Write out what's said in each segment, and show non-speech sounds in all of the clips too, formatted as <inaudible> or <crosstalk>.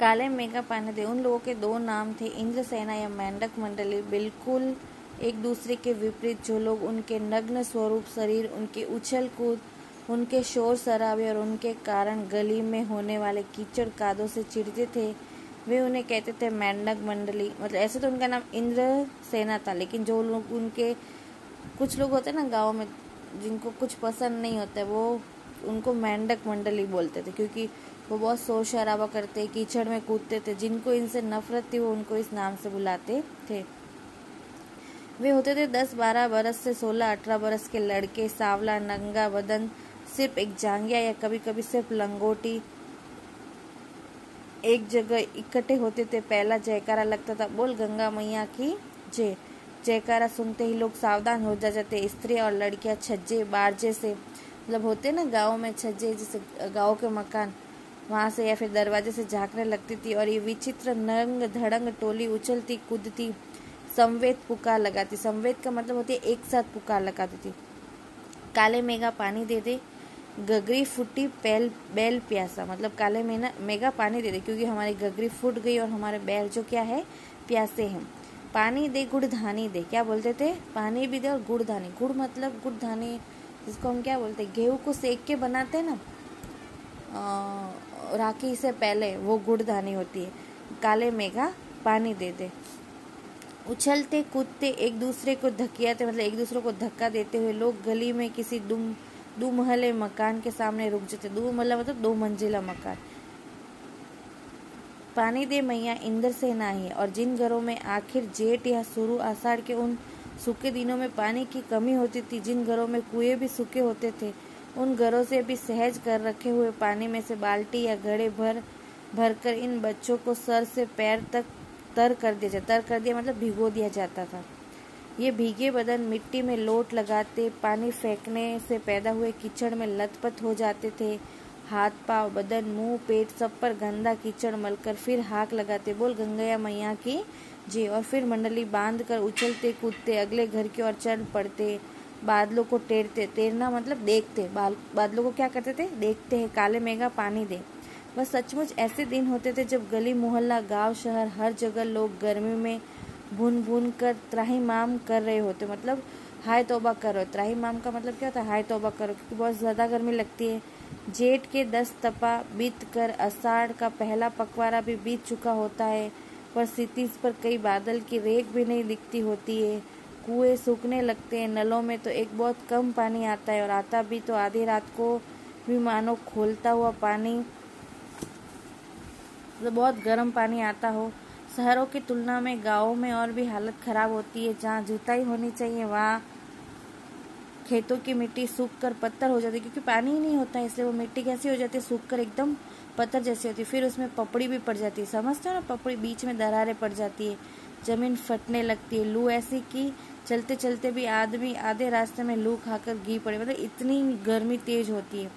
काले मेघा पानी थे। उन लोगों के दो नाम थे इंद्र सेना या मेंढक मंडली। बिल्कुल एक दूसरे के विपरीत, जो लोग उनके नग्न स्वरूप, शरीर, उनके उछल कूद, उनके शोर शराबे और उनके कारण गली में होने वाले कीचड़ कादों से चिढ़ते थे, वे उन्हें कहते थे मेंढक मंडली। मतलब ऐसे तो उनका नाम इंद्र सेना था, लेकिन जो लोग उनके, कुछ लोग होते ना गाँव में, जिनको कुछ पसंद नहीं होता, वो उनको मेंढक मंडली बोलते थे, क्योंकि वो बहुत शोर शराबा करते, कीचड़ में कूदते थे, जिनको इनसे नफरत थी, वो उनको इस नाम से बुलाते थे। वे होते थे दस बारह बरस से सोलह अठारह बरस के लड़के, सावला, नंगा, बदन, सिर्फ़ एक जांगिया या कभी कभी सिर्फ़ लंगोटी। एक जगह इकट्ठे होते थे, पहला जयकारा लगता था, बोल, गंगा मैया की जय। जयकारा सुनते ही लोग सावधान हो जाते, स्त्री और लड़कियाँ छज्जे, बारजे से मतलब होते ना गाँव में छज्जे, जैसे गाँव के मकान। वहाँ से या फिर दरवाजे से झांकने लगती थी और ये विचित्र नंग धड़ंग टोली उछलती, कूदती, संवेद पुकार लगाती। संवेद का मतलब होती है एक साथ पुकार लगाती थी। काले मेघा पानी दे दे, गगरी फुटी पैल बैल प्यासा। मतलब काले मेना मेगा पानी दे दे, क्योंकि हमारी गगरी फूट गई और हमारे बैल जो क्या है, प्यासे हैं। पानी दे गुड़ धानी दे। क्या बोलते थे? पानी भी दे और गुड़ धानी गुड़ मतलब गुड़ धानी जिसको हम क्या बोलते हैं? गेहूँ को सेक के बनाते हैं ना? राखी से पहले वो गुड़ धानी होती है। काले मेघा पानी दे दे। उछलते, कूदते, एक दूसरे को धकियाते मतलब एक दूसरे को धक्का देते हुए लोग गली में किसी दुम दो महले मकान के सामने रुक जाते। दो महला मतलब दो मंजिला मकान। पानी दे मैया, इंद्र से ना ही और जिन घरों में आखिर जेठ या शुरू आषाढ़ के उन सूखे दिनों में पानी की कमी होती थी, जिन घरों में कुएँ भी सूखे होते थे उन घरों से भी सहज कर रखे हुए पानी में से बाल्टी या घड़े भर, भरकर इन बच्चों को सर से पैर तक तर कर दिया जाता, तर कर दिया मतलब भिगो दिया जाता था। ये भीगे बदन मिट्टी में लोट लगाते, पानी फेंकने से पैदा हुए कीचड़ में लथपथ हो जाते थे। हाथ, पाव, बदन, मुँह, पेट सब पर गंदा कीचड़ मलकर फिर हाक लगाते, बोल, गंगया मैया की जी और फिर मंडली बाँध कर उछलते कूदते अगले घर की ओर चढ़ पड़ते। बादलों को टेरते तैरना मतलब देखते, बाल बादलों को क्या करते थे? देखते हैं, काले मेघा पानी दे। बस सचमुच ऐसे दिन होते थे जब गली, मोहल्ला, गाँव, शहर, हर जगह लोग गर्मी में भून भून कर त्राही माम कर रहे होते। मतलब हाय तोबा करो त्राही माम का मतलब क्या होता है? हाय तोबा करो क्योंकि बहुत ज़्यादा गर्मी लगती है। जेठ के दस तपा बीत कर अषाढ़ का पहला पकवारा भी बीत चुका होता है, पर सितीज पर कई बादल की रेख भी नहीं दिखती होती है। कुएँ सूखने लगते हैं, नलों में तो एक बहुत कम पानी आता है और आता भी तो आधी रात को भी मानो खोलता हुआ पानी तो बहुत गर्म पानी आता हो। शहरों की तुलना में गाँव में और भी हालत खराब होती है, जहाँ जुताई होनी चाहिए, वहाँ खेतों की मिट्टी सूख कर पत्थर हो जाती है, क्योंकि पानी ही नहीं होता है इसलिए वो मिट्टी कैसी हो जाती है सूख कर एकदम पत्थर जैसी होती है। फिर उसमें पपड़ी भी पड़ जाती है, समझते हो ना, पपड़ी बीच में दरारें पड़ जाती है, ज़मीन फटने लगती है, लू ऐसी कि चलते चलते भी आदमी आधे रास्ते में लू खाकर घी पड़े। मतलब इतनी गर्मी तेज होती है।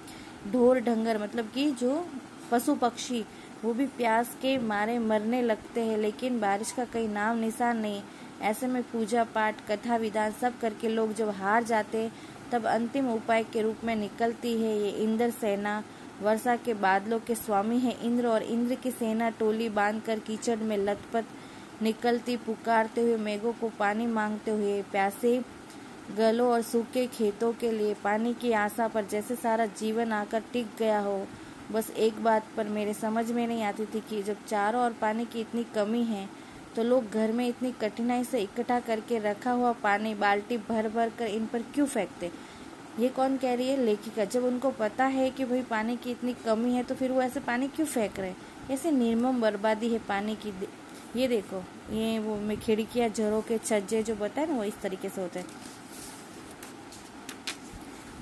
ढोर ढंगर मतलब कि जो पशु पक्षी, वो भी प्यास के मारे मरने लगते हैं, लेकिन बारिश का कहीं नाम निशान नहीं। ऐसे में पूजा पाठ, कथा विधान सब करके लोग जब हार जाते तब अंतिम उपाय के रूप में निकलती है ये इंद्र सेना। वर्षा के बादलों के स्वामी है इंद्र और इंद्र की सेना टोली बांधकर कीचड़ में लथपथ निकलती पुकारते हुए मेघों को पानी मांगते हुए प्यासे गलों और सूखे खेतों के लिए पानी की आशा पर जैसे सारा जीवन आकर टिक गया हो। बस एक बात पर मेरे समझ में नहीं आती थी कि जब चारों और पानी की इतनी कमी है तो लोग घर में इतनी कठिनाई से इकट्ठा करके रखा हुआ पानी, बाल्टी भर भर कर इन पर क्यों फेंकते? ये कौन कह रही है लेखिका? जब उनको पता है कि भाई पानी की इतनी कमी है तो फिर वो ऐसे पानी क्यों फेंक रहे हैं? ऐसे निर्मम बर्बादी है पानी की ये देखो। ये वो मैं खिड़कियाँ, झरों के छज्जे जो बताए ना, वो इस तरीके से होते हैं।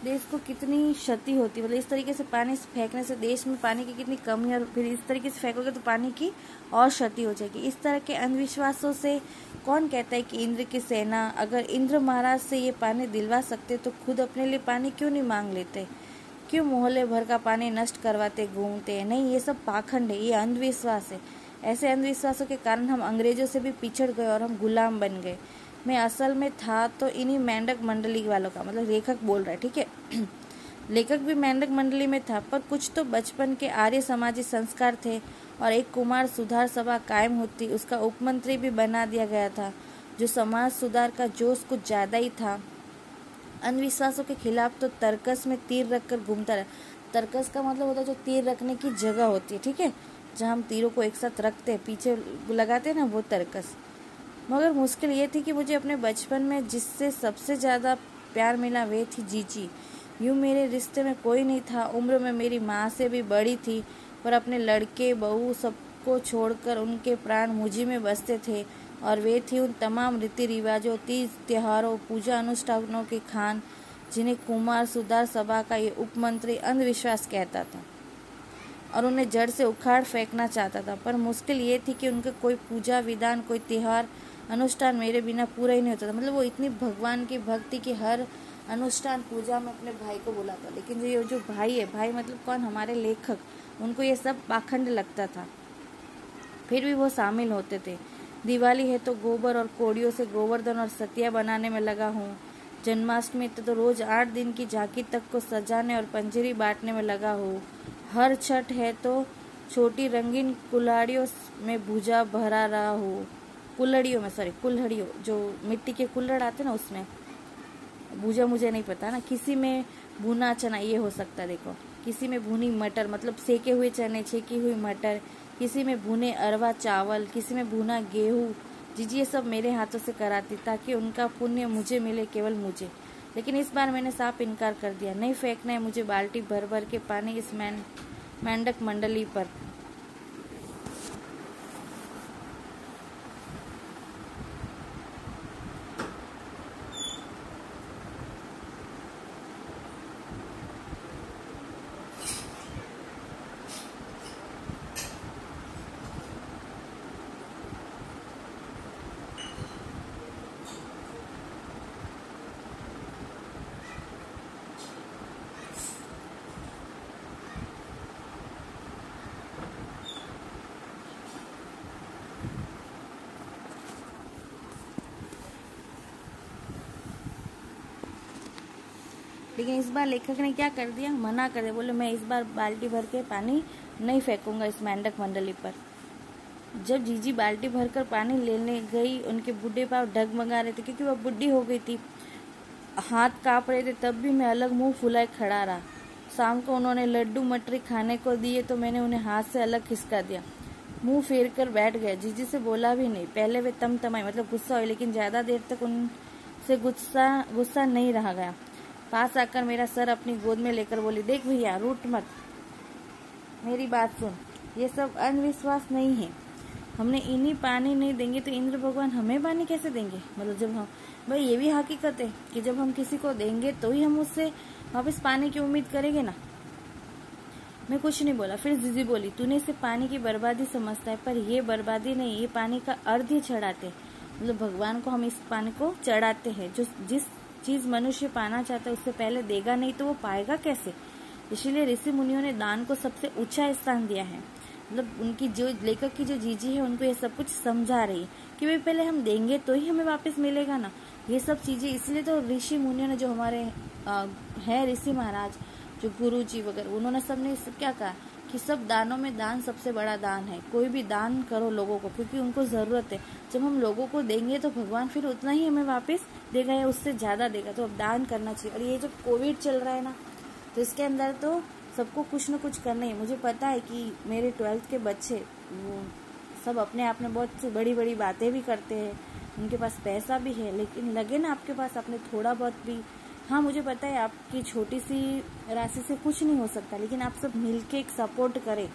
देश को कितनी क्षति होती है। मतलब इस तरीके से पानी फेंकने से देश में पानी की कितनी कमी और फिर इस तरीके से फेंकोगे तो पानी की और क्षति हो जाएगी। इस तरह के अंधविश्वासों से कौन कहता है कि इंद्र की सेना, अगर इंद्र महाराज से ये पानी दिलवा सकते तो खुद अपने लिए पानी क्यों नहीं मांग लेते? क्यों मोहल्ले भर का पानी नष्ट करवाते घूमते नहीं, ये सब पाखंड है, ये अंधविश्वास है। ऐसे अंधविश्वासों के कारण हम अंग्रेज़ों से भी पिछड़ गए और हम गुलाम बन गए। मैं असल में था तो इन्हीं मेंढक मंडली वालों का मतलब लेखक बोल रहा है, ठीक है? <clears throat> लेखक भी मेंढक मंडली में था, पर कुछ तो बचपन के आर्य समाजी संस्कार थे और एक कुमार सुधार सभा कायम होती, उसका उपमंत्री भी बना दिया गया था, जो समाज सुधार का जोश कुछ ज़्यादा ही था। अंधविश्वासों के खिलाफ तो तर्कस में तीर रखकर घूमता रहा। तर्कस का मतलब होता है जो तीर रखने की जगह होती है, ठीक है? जहाँ हम तीरों को एक साथ रखते हैं, पीछे लगाते हैं ना, वो तर्कस। मगर मुश्किल ये थी कि मुझे अपने बचपन में जिससे सबसे ज़्यादा प्यार मिला वे थी जीजी। यूँ मेरे रिश्ते में कोई नहीं था। उम्र में मेरी माँ से भी बड़ी थी, पर अपने लड़के, बहू सबको छोड़कर उनके प्राण मुझी में बसते थे, और वे थी उन तमाम रीति रिवाजों तीज त्योहारों, पूजा अनुष्ठानों के खान, जिन्हें कुमार सुधार सभा का ये उपमंत्री अंधविश्वास कहता था। और उन्हें जड़ से उखाड़ फेंकना चाहता था। पर मुश्किल ये थी कि उनके कोई पूजा विधान कोई त्योहार अनुष्ठान मेरे बिना पूरा ही नहीं होता था। मतलब वो इतनी भगवान की भक्ति की हर अनुष्ठान पूजा में अपने भाई को बुलाता लेकिन ये जो भाई है भाई मतलब कौन? हमारे लेखक। उनको ये सब पाखंड लगता था। फिर भी वो शामिल होते थे। दिवाली है तो गोबर और कोड़ियों से गोवर्धन और सतिया बनाने में लगा हूँ। जन्माष्टमी तो, तो रोज आठ दिन की झांकी तक को सजाने और पंजरी बांटने में लगा हूँ। हर छठ है तो छोटी रंगीन कुल्हाड़ियों में भूजा भरा रहा हो। कुल्हड़ियों में सॉरी कुल्हड़ियों, जो मिट्टी के कुल्हड़ आते ना उसमें। भूजा मुझे नहीं पता ना, किसी में भुना चना, ये हो सकता है, देखो। किसी में भुनी मटर मतलब सेके हुए चने, छेकी हुई मटर, किसी में भुने अरवा चावल, किसी में भुना गेहूँ। जीजी ये सब मेरे हाथों से कराती, ताकि उनका पुण्य मुझे मिले, केवल मुझे। लेकिन इस बार मैंने साफ़ इनकार कर दिया। नहीं फेंकना है मुझे, बाल्टी भर भर के पानी इस मेंढक मंडली पर। लेकिन इस बार लेखक ने क्या कर दिया? मना कर दिया। बोले, मैं इस बार बाल्टी भर के पानी नहीं फेंकूँगा इस मेंढक मंडली पर। जब जीजी बाल्टी भरकर पानी लेने गई, उनके बुढ़े पाव डगमगा रहे थे क्योंकि वह बुढ़ी हो गई थी। हाथ काँप रहे थे, तब भी मैं अलग मुँह फुलाए खड़ा रहा। शाम को उन्होंने लड्डू मटरी खाने को दिए तो मैंने उन्हें हाथ से अलग खिसका दिया। मुँह फेर कर बैठ गया जीजी से बोला भी नहीं। पहले वे तम तमाई मतलब गुस्सा हुई लेकिन ज़्यादा देर तक उनसे गुस्सा गुस्सा नहीं रहा गया। पास आकर मेरा सर अपनी गोद में लेकर बोली, देख भैया रूट मत। मेरी बात सुन। ये सब अंधविश्वास नहीं है। हमने इन्हीं पानी नहीं देंगे तो इंद्र भगवान हमें पानी कैसे देंगे? मतलब जब हम, भाई, ये भी हकीकत है कि जब हम किसी को देंगे तो ही हम उससे वापस पानी की उम्मीद करेंगे ना? मैं कुछ नहीं बोला। फिर जीजी बोली, तूने इसे पानी की बर्बादी समझता है, पर ये बर्बादी नहीं, ये पानी का अर्ध ही चढ़ाते मतलब भगवान को हम इस पानी को चढ़ाते हैं, जो जिस चीज़ मनुष्य पाना चाहता है, उससे पहले देगा नहीं तो वो पाएगा कैसे? इसीलिए ऋषि मुनियों ने दान को सबसे ऊँचा स्थान दिया है। मतलब उनकी जो लेखक की जो जीजी है, उनको ये सब कुछ समझा रही है कि भाई पहले हम देंगे तो ही हमें वापस मिलेगा ना। ये सब चीज़ें इसलिए तो ऋषि मुनियों ने जो हमारे है ऋषि महाराज, जो गुरु जी वगैरह, उन्होंने सबने क्या कहा कि सब दानों में दान सबसे बड़ा दान है। कोई भी दान करो लोगों को, क्योंकि उनको ज़रूरत है। जब हम लोगों को देंगे तो भगवान फिर उतना ही हमें वापस देगा या उससे ज़्यादा देगा तो अब दान करना चाहिए। और ये जो कोविड चल रहा है ना तो इसके अंदर तो सबको कुछ ना कुछ करना है मुझे पता है कि मेरे ट्वेल्थ के बच्चे, वो सब अपने आप में बहुत बड़ी बड़ी बातें भी करते हैं। उनके पास पैसा भी है, लेकिन लगे ना आपके पास अपने थोड़ा बहुत भी। हाँ मुझे पता है आपकी छोटी सी राशि से कुछ नहीं हो सकता, लेकिन आप सब मिलके एक सपोर्ट करें।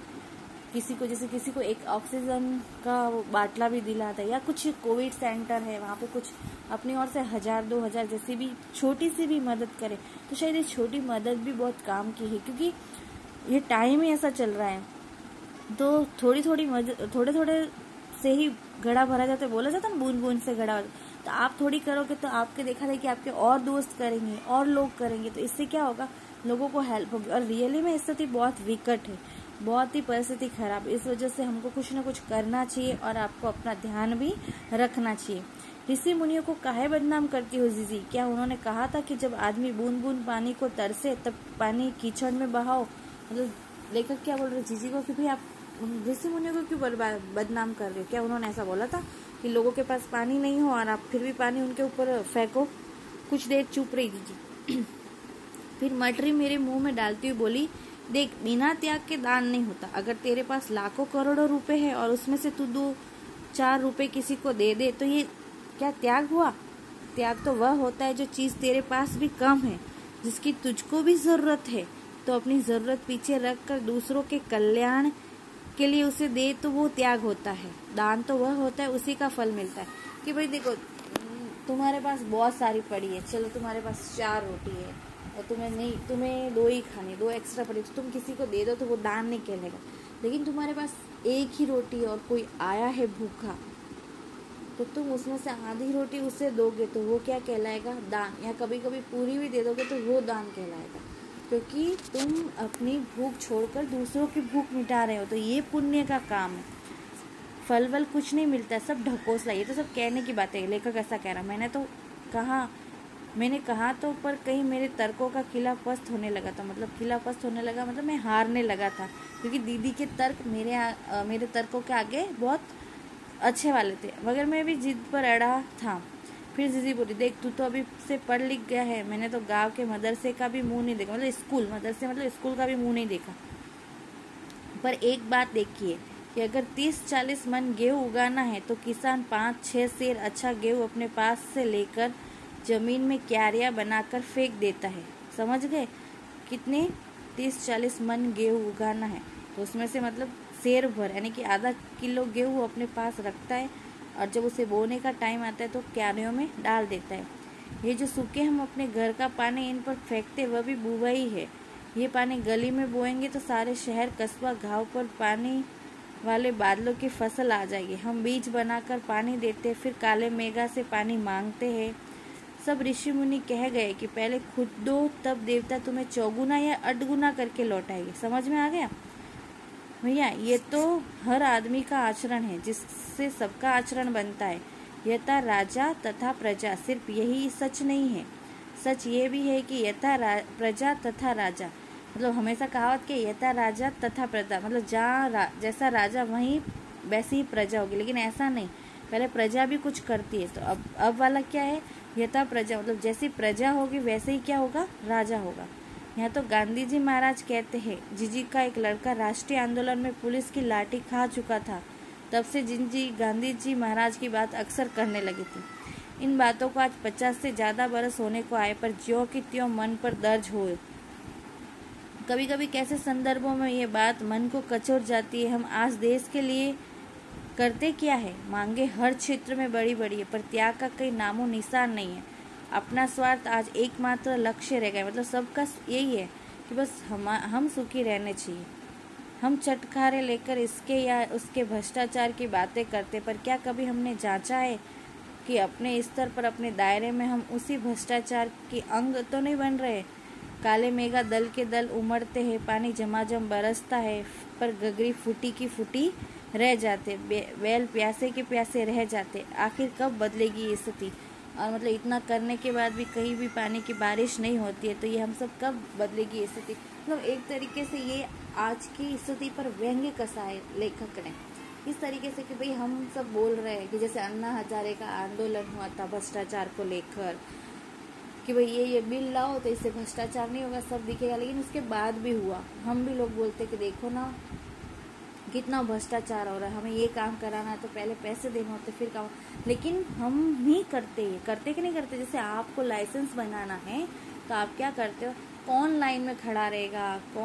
किसी को, जैसे किसी को एक ऑक्सीजन का बाटला भी दिलाता है या कुछ कोविड सेंटर है, वहाँ पे कुछ अपनी ओर से हज़ार, दो हज़ार जैसी भी, छोटी सी भी मदद करे तो शायद ये छोटी मदद भी बहुत काम की है, क्योंकि ये टाइम ही ऐसा चल रहा है। तो थोड़ी थोड़ी मदद थोड़े थोड़े से ही घड़ा भरा जाता है, बोला जाता है बूंद बूंद से घड़ा तो आप थोड़ी करोगे तो आपके देखा जाए कि आपके और दोस्त करेंगे, और लोग करेंगे तो इससे क्या होगा, लोगों को हेल्प होगी। और रियली में स्थिति बहुत विकट है। बहुत ही परिस्थिति खराब। इस वजह से हमको कुछ ना कुछ करना चाहिए और आपको अपना ध्यान भी रखना चाहिए। ऋषि मुनियों को काहे बदनाम करती हो जीजी? क्या उन्होंने कहा था कि जब आदमी बूंद बूंद पानी को तरसे, तब पानी कीचड़ में बहाओ? मतलब लेखक क्या बोल रहे जीजी को कि भाई आप ऋषि मुनियों को क्यों बदनाम कर रहे हो? क्या उन्होंने ऐसा बोला था कि लोगों के पास पानी नहीं हो और आप फिर भी पानी उनके ऊपर फेंको? कुछ देर चुप रही दीजिए <clears throat> फिर मटरी मेरे मुँह में डालती हुई बोली देख, बिना त्याग के दान नहीं होता। अगर तेरे पास लाखों करोड़ों रुपए है और उसमें से तू दो, चार रुपए किसी को दे दे तो ये क्या त्याग हुआ? त्याग तो वह होता है जो चीज़ तेरे पास भी कम है, जिसकी तुझको भी ज़रूरत है। तो अपनी ज़रूरत पीछे रख कर दूसरों के कल्याण के लिए उसे दे तो वो त्याग होता है। दान तो वह होता है, उसी का फल मिलता है। कि भाई देखो, तुम्हारे पास बहुत सारी पड़ी है। चलो, तुम्हारे पास चार रोटी है। और तुम्हें नहीं, तुम्हें दो ही खाने, दो एक्स्ट्रा पड़े तो तुम किसी को दे दो तो वो दान नहीं कहलेगा। लेकिन तुम्हारे पास एक ही रोटी और कोई आया है भूखा तो तुम उसमें से आधी रोटी उसे दोगे तो वो क्या कहलाएगा? दान। या कभी कभी पूरी भी दे दोगे तो वो दान कहलाएगा। क्योंकि तुम अपनी भूख छोड़कर दूसरों की भूख मिटा रहे हो तो ये पुण्य का काम है। फल वल कुछ नहीं मिलता, सब ढकोसला, ये तो सब कहने की बात है। लेखक ऐसा कह रहा मैंने तो कहा मैंने कहा तो पर कहीं मेरे तर्कों का किला पस्त होने लगा था। मतलब किला पस्त होने लगा मतलब मैं हारने लगा था। क्योंकि दीदी के तर्क मेरे आ, मेरे तर्कों के आगे बहुत अच्छे वाले थे। मगर मैं भी जिद पर अड़ा था। फिर दीदी बोली देख तू तो अभी से पढ़ लिख गया है। मैंने तो गाँव के मदरसे का भी मुँह नहीं देखा मतलब स्कूल मदरसे मतलब स्कूल का भी मुँह नहीं देखा। पर एक बात देखिए कि अगर तीस चालीस मन गेहूँ उगाना है तो किसान पाँच छः शेर अच्छा गेहूँ अपने पास से लेकर ज़मीन में क्यारियाँ बनाकर फेंक देता है। समझ गए? कितने? तीस, चालीस मन गेहूँ उगाना है। तो उसमें से मतलब शेर भर, यानी कि आधा किलो गेहूँ अपने पास रखता है और जब उसे बोने का टाइम आता है तो क्यारियों में डाल देता है। ये जो सूखे हम अपने घर का पानी इन पर फेंकते, वह भी बुआ ही है। ये पानी गली में बोएँगे तो सारे शहर, कस्बा घाव पर पानी वाले बादलों की फ़सल आ जाएगी। हम बीज बनाकर पानी देते फिर काले मेघा से पानी मांगते हैं। सब ऋषि मुनि कह गए कि पहले खुद दो तब देवता तुम्हें चौगुना या अटगुना करके लौटाएँगे। समझ में आ गया? भैया ये तो हर आदमी का आचरण है जिससे सबका आचरण बनता है। यथा राजा तथा प्रजा सिर्फ़ यही सच नहीं है। सच ये भी है कि यथा प्रजा तथा राजा। मतलब हमेशा कहावत कि यथा राजा तथा प्रजा मतलब जहाँ रा, जैसा राजा वहीं वैसी ही प्रजा होगी लेकिन ऐसा नहीं। पहले प्रजा भी कुछ करती है तो अब अब वाला क्या है? यथा प्रजा मतलब जैसी प्रजा होगी, वैसे ही क्या होगा? राजा होगा। यहाँ तो गांधी जी महाराज कहते हैं, जीजी का एक लड़का राष्ट्रीय आंदोलन में पुलिस की लाठी खा चुका था। तब से जिन जी गांधी जी महाराज की बात अक्सर करने लगी थी। इन बातों को आज पचास से ज़्यादा बरस होने को आए पर ज्यो की त्यों मन पर दर्ज हुए। कभी कभी कैसे संदर्भों में ये बात मन को कचोर जाती है, हम आज देश के लिए करते क्या है? मांगे हर क्षेत्र में बड़ी बड़ी है, पर त्याग का कई नामो निशान नहीं है। अपना स्वार्थ आज एकमात्र लक्ष्य रह गया मतलब सबका यही है कि बस हम हम सुखी रहने चाहिए। हम चटखारे लेकर इसके या उसके भ्रष्टाचार की बातें करते, पर क्या कभी हमने जांचा है कि अपने स्तर पर, अपने दायरे में हम उसी भ्रष्टाचार की अंग तो नहीं बन रहे? काले मेघा दल के दल उमड़ते हैं, पानी जमाजम बरसता है, पर गगरी फूटी की फूटी रह जाते बैल प्यासे के प्यासे रह जाते। आखिर कब बदलेगी ये स्थिति? और मतलब इतना करने के बाद भी कहीं भी पानी की बारिश नहीं होती है तो ये हम सब कब बदलेगी ये स्थिति? मतलब एक तरीके से ये आज की स्थिति पर व्यंग्य कसा है लेखक ने। इस तरीके से कि भाई हम सब बोल रहे हैं कि जैसे अन्ना हजारे का आंदोलन हुआ था भ्रष्टाचार को लेकर, कि भाई ये ये बिल लाओ तो इससे भ्रष्टाचार नहीं होगा, सब दिखेगा, लेकिन उसके बाद भी हुआ। हम भी लोग बोलते कि देखो ना कितना भ्रष्टाचार हो रहा है, हमें ये काम कराना है तो पहले पैसे देने होते, फिर काम। लेकिन हम ही करते करते कि नहीं करते? जैसे आपको लाइसेंस बनाना है तो आप क्या करते हो? कौन लाइन में खड़ा रहेगा? कौन